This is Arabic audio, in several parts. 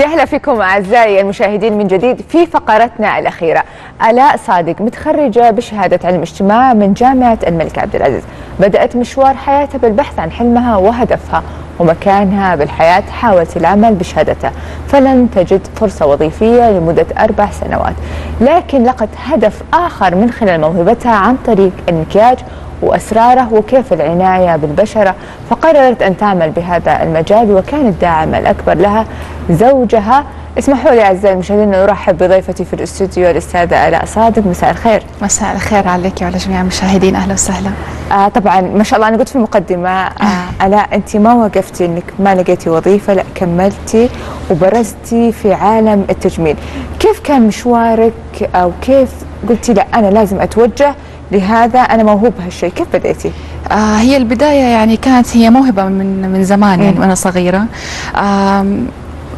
يا أهلا فيكم أعزائي المشاهدين من جديد في فقرتنا الأخيرة. الاء صادق متخرجة بشهادة علم اجتماع من جامعة الملك عبد العزيز. بدأت مشوار حياتها بالبحث عن حلمها وهدفها ومكانها بالحياة حاولت العمل بشهادتها. فلن تجد فرصة وظيفية لمدة أربع سنوات. لكن لقت هدف آخر من خلال موهبتها عن طريق المكياج وأسراره وكيف العناية بالبشرة فقررت أن تعمل بهذا المجال وكان الداعم الأكبر لها زوجها. اسمحوا لي أعزائي المشاهدين أن أرحب بضيفتي في الاستوديو الأستاذة آلاء صادق. مساء الخير. مساء الخير عليك وعلى جميع المشاهدين. أهلا وسهلا. آه طبعا ما شاء الله أنا قلت في المقدمة آه آلاء أنت ما وقفتي أنك ما لقيتي وظيفة لا كملتي وبرزتي في عالم التجميل. كيف كان مشوارك؟ أو كيف قلتي لا أنا لازم أتوجه لهذا أنا موهوب بهالشيء. كيف بديتي آه هي البداية يعني كانت هي موهبة من من زمان يعني وأنا صغيرة.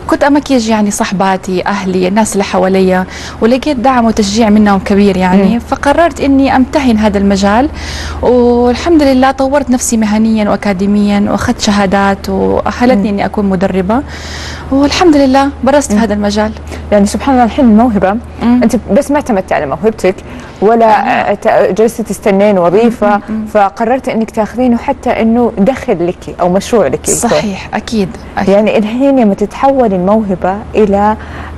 كنت امكيج يعني صحباتي أهلي الناس اللي حواليا ولقيت دعم وتشجيع منهم كبير يعني. م. فقررت إني أمتهن هذا المجال والحمد لله طورت نفسي مهنيا واكاديميا وأخذت شهادات وأهلتني إني أكون مدربة. والحمد لله برزت في هذا المجال. يعني سبحان الله الحين الموهبة م. أنت بس ما اعتمدتي على موهبتك ولا جلستي تستنين وظيفة. فقررت إنك تاخذينه حتى إنه دخل لك أو مشروع لك صحيح أكيد, أكيد. يعني الحين لما تتحول الموهبه إلى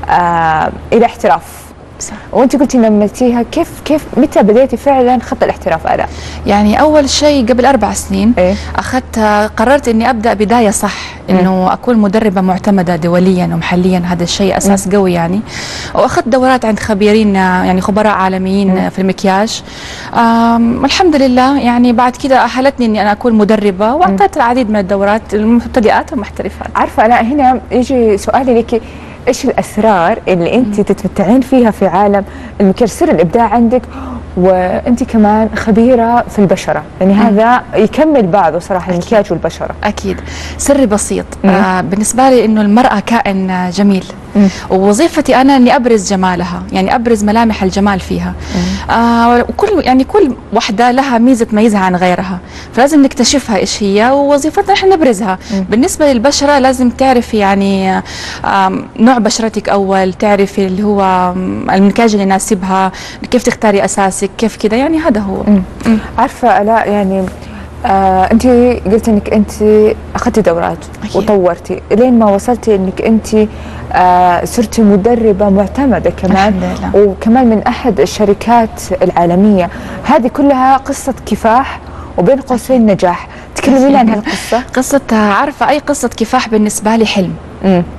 آه إلى احتراف. صح. وانت قلتي نمتيها كيف كيف متى بديتي فعلا خط الاحتراف الاء؟ يعني أول شيء قبل أربع سنين إيه؟ اخذت قررت إني أبدأ بداية صح إنه أكون مدربة معتمدة دوليا ومحليا هذا الشيء أساس قوي يعني وأخذت دورات عند خبيرين يعني خبراء عالميين مم. في المكياج الحمد لله يعني بعد كده أهلتني إني أنا أكون مدربة وأعطيت العديد من الدورات المبتدئات والمحترفات عارفة لا هنا يجي سؤالي لك إيش الأسرار اللي أنت تتمتعين فيها في عالم المكياج سر الإبداع عندك وأنت كمان خبيرة في البشرة. يعني هذا يكمل بعضه صراحة المكياج والبشرة. أكيد. سري بسيط. آه بالنسبة لي إنه المرأة كائن جميل. مم. ووظيفتي أنا إني أبرز جمالها يعني أبرز ملامح الجمال فيها. آه وكل يعني كل وحدة لها ميزة تميزها عن غيرها. فلازم نكتشفها إيش هي ووظيفتنا إحنا نبرزها. مم. بالنسبة للبشرة لازم تعرفي يعني نوع بشرتك أول تعرفي اللي هو المكياج اللي يناسبها كيف تختاري أساسك. كيف كذا يعني هذا هو. مم. عارفة الاء يعني آه انت قلتي انك انت أخذتي دورات أكيد. وطورتي. لين ما وصلتي انك انت آه صرتي مدربة معتمدة كمان وكمان من أحد الشركات العالمية. هذه كلها قصة كفاح وبين قوسين نجاح. تكلمينا عن هالقصة؟ قصة عارفة أي قصة كفاح بالنسبة لي حلم.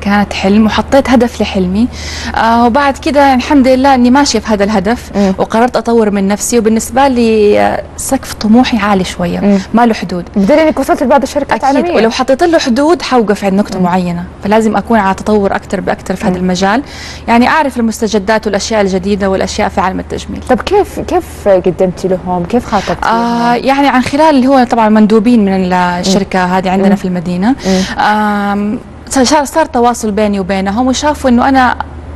كانت حلم وحطيت هدف لحلمي. آه وبعد كده الحمد لله إني ماشية في هذا الهدف مم. وقررت أطور من نفسي. وبالنسبة لي آه، سقف طموحي عالي شوية. ما له حدود. بدل إنك وصلت لبعض الشركات أكيد. عالمية. ولو حطيت له حدود حوقف عند نقطة مم. معينة. فلازم أكون على تطور أكثر بأكثر في هذا المجال. يعني أعرف المستجدات والأشياء الجديدة والأشياء في عالم التجميل. طب كيف كيف قدمتي لهم؟ كيف خاطبتي آه يعني عن خلال اللي هو طبعا مندوبين من الشركة هذه عندنا مم. في المدينة. آه صار تواصل بيني وبينهم وشافوا إنه أنا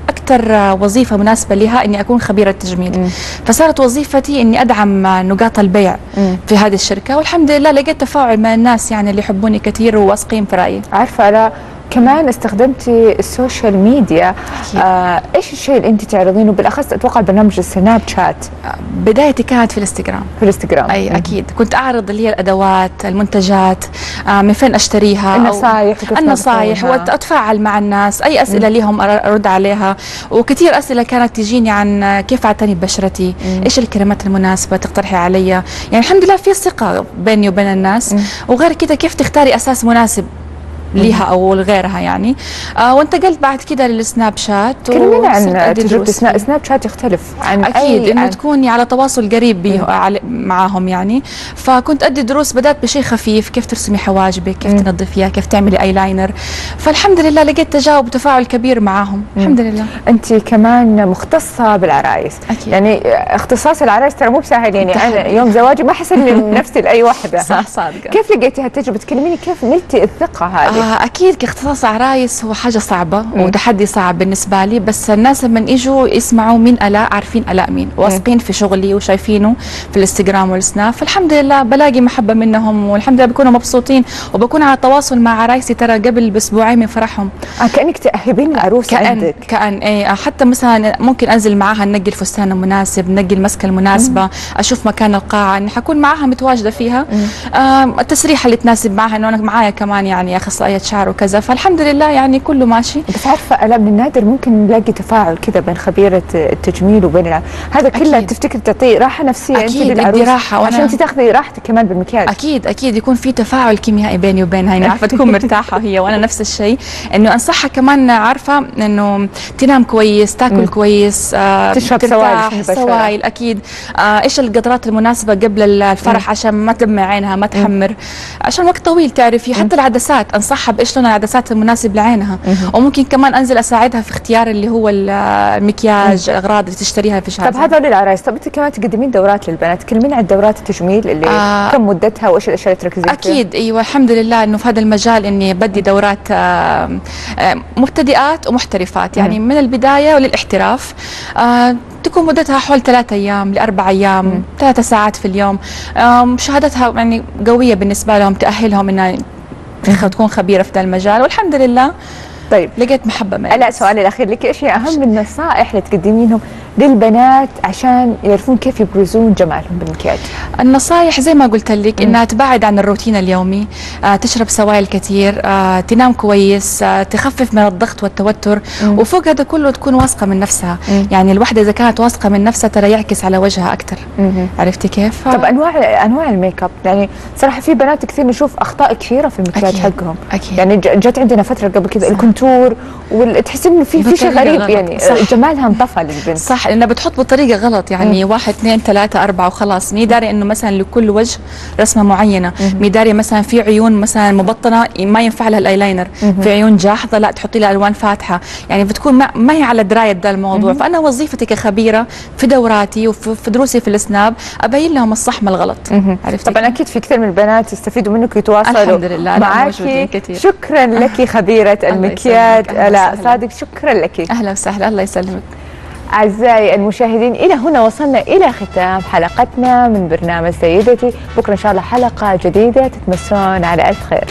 أكثر وظيفة مناسبة لها إني أكون خبيره تجميل مم. فصارت وظيفتي إني أدعم نقاط البيع مم. في هذه الشركة والحمد لله لقيت تفاعل من الناس يعني اللي يحبوني كثير وواثقين في رأيي عارفة أنا كمان استخدمتي ال social media. آه إيش الشيء اللي انت تعرضينه؟ بالأخص أتوقع برنامج السناب شات. بدايتي كانت في الإنستغرام. في الإنستغرام. أي أكيد. كنت أعرض اللي هي الأدوات المنتجات آه من فين أشتريها النصائح النصائح وأتفاعل مع الناس. أي أسئلة لهم أرد عليها. وكثير أسئلة كانت تجيني عن كيف أعتني ببشرتي؟ مم. إيش الكريمات المناسبة تقترحي علي؟ يعني الحمد لله في ثقة بيني وبين الناس. مم. وغير كذا كيف تختاري أساس مناسب ليها أو لغيرها يعني. آه وانتقلت بعد كده للسناب شات كلمينا عن تجربة سناب شات يختلف عن أكيد إنه عن تكوني على تواصل قريب بيه معاهم يعني. فكنت أدي دروس بدأت بشيء خفيف كيف ترسمي حواجبك كيف تنظفيها كيف تعملي اي لاينر فالحمد لله لقيت تجاوب وتفاعل كبير معاهم. الحمد لله. أنت كمان مختصة بالعرايس. أكيد. يعني اختصاص العرايس ترى مو بسهل يعني أنا يوم زواجي ما حسلم نفسي لأي واحدة. صح صادقة. كيف لقيتي هالتجربه تكلميني كيف نلتي الثقة هذه؟ أكيد كاختصاص عرايس هو حاجة صعبة وتحدي صعب بالنسبة لي بس الناس لما يجوا يسمعوا مين الاء عارفين الاء مين. واثقين في شغلي وشايفينه في الإنستغرام والسناب فالحمد لله بلاقي محبة منهم والحمد لله بيكونوا مبسوطين وبكون على تواصل مع عرايسي ترى قبل بأسبوعين من فرحهم. آه كأنك تأهبين العروسه كأن عندك. كأن إيه حتى مثلا ممكن أنزل معاها ننقي الفستان المناسب ننقي المسكة المناسبة أشوف مكان القاعة إني حكون معاها متواجدة فيها. آه التسريحة اللي تناسب معاها إنه أنا معايا كمان يعني اخصائيه شعر وكذا فالحمد لله يعني كله ماشي. بس عارفة الا من النادر ممكن نلاقي تفاعل كذا بين خبيرة التجميل وبين. هذا كله. تفتكر تعطي راحة نفسية أنت للعروس؟ راحة، وأنا- عشان أنت تاخذي راحتك كمان بالمكياج. أكيد أكيد يكون في تفاعل كيميائي بيني وبينها يعني عارفة تكون مرتاحة هي وأنا نفس الشيء. إنه أنصحها كمان عارفة إنه تنام كويس تاكل كويس آه تشرب سوائل. سوائل أكيد. آه إيش القطرات المناسبة قبل الفرح؟ عشان ما تدمع عينها ما تحمر. عشان وقت طويل تعرفي حتى العدسات انصحها بايش لون العدسات المناسب لعينها. وممكن كمان أنزل أساعدها في اختيار اللي هو المكياج الأغراض اللي تشتريها في شهر طب هذول العرايس طب أنت كمان تقدمين دورات للبنات. كلمينا عن دورات التجميل اللي آه. كم مدتها وإيش الأشياء اللي تركزين أكيد. أيوه الحمد لله إنه في هذا المجال إني بدي دورات آه، مبتدئات ومحترفات. يعني من البداية وللإحتراف. آه، تكون مدتها حول ثلاثة أيام لأربع أيام ثلاثة ساعات في اليوم. شهادتها يعني قوية بالنسبة لهم تأهلهم انها تكون خبيرة في ذا المجال والحمد لله. طيب. لقيت محبة من لا. سؤالي الأخير لك إيش هي اهم النصائح اللي تقدمينهم؟ للبنات عشان يعرفون كيف يبرزون جمالهم بالمكياج النصائح زي ما قلت لك إنها تبعد عن الروتين اليومي آه، تشرب سوائل كثير آه، تنام كويس آه، تخفف من الضغط والتوتر وفوق هذا كله تكون واثقة من نفسها. يعني الوحدة إذا كانت واثقة من نفسها ترى يعكس على وجهها أكثر. عرفتي كيف؟ طب انواع أنواع ال make up. يعني صراحة في بنات كثير نشوف أخطاء كثيرة في المكياج أكيد. حقهم. أكيد. يعني جت عندنا فترة قبل كذا ال contour وتحس إنه في في شيء غريب. يعني صح. جمالها انطفى للبنت. صح. لانها بتحط بطريقه غلط يعني واحد اثنين ثلاثة أربعة وخلاص. مي داري إنه مثلا لكل وجه رسمة معينة. مي داري مثلا في عيون مثلا مبطنة ما ينفع لها الأيلاينر. في عيون جاحظة لا تحطي لها ألوان فاتحة. يعني بتكون ما, ما هي على دراية بدا الموضوع. فأنا وظيفتي كخبيرة في دوراتي وفي في دروسي في السناب أبين لهم الصح من الغلط. عرفتي؟ طبعا أكيد في كثير من البنات يستفيدوا منك ويتواصلوا. الحمد لله، معاكي. كثير. شكرا لك خبيرة المكياج. لا. صادق شكرا لك. أهلا وسهلا الله يسلمك. أعزائي المشاهدين إلى هنا وصلنا إلى ختام حلقتنا من برنامج سيدتي. بكرة إن شاء الله حلقة جديدة تتمسون على ألف خير.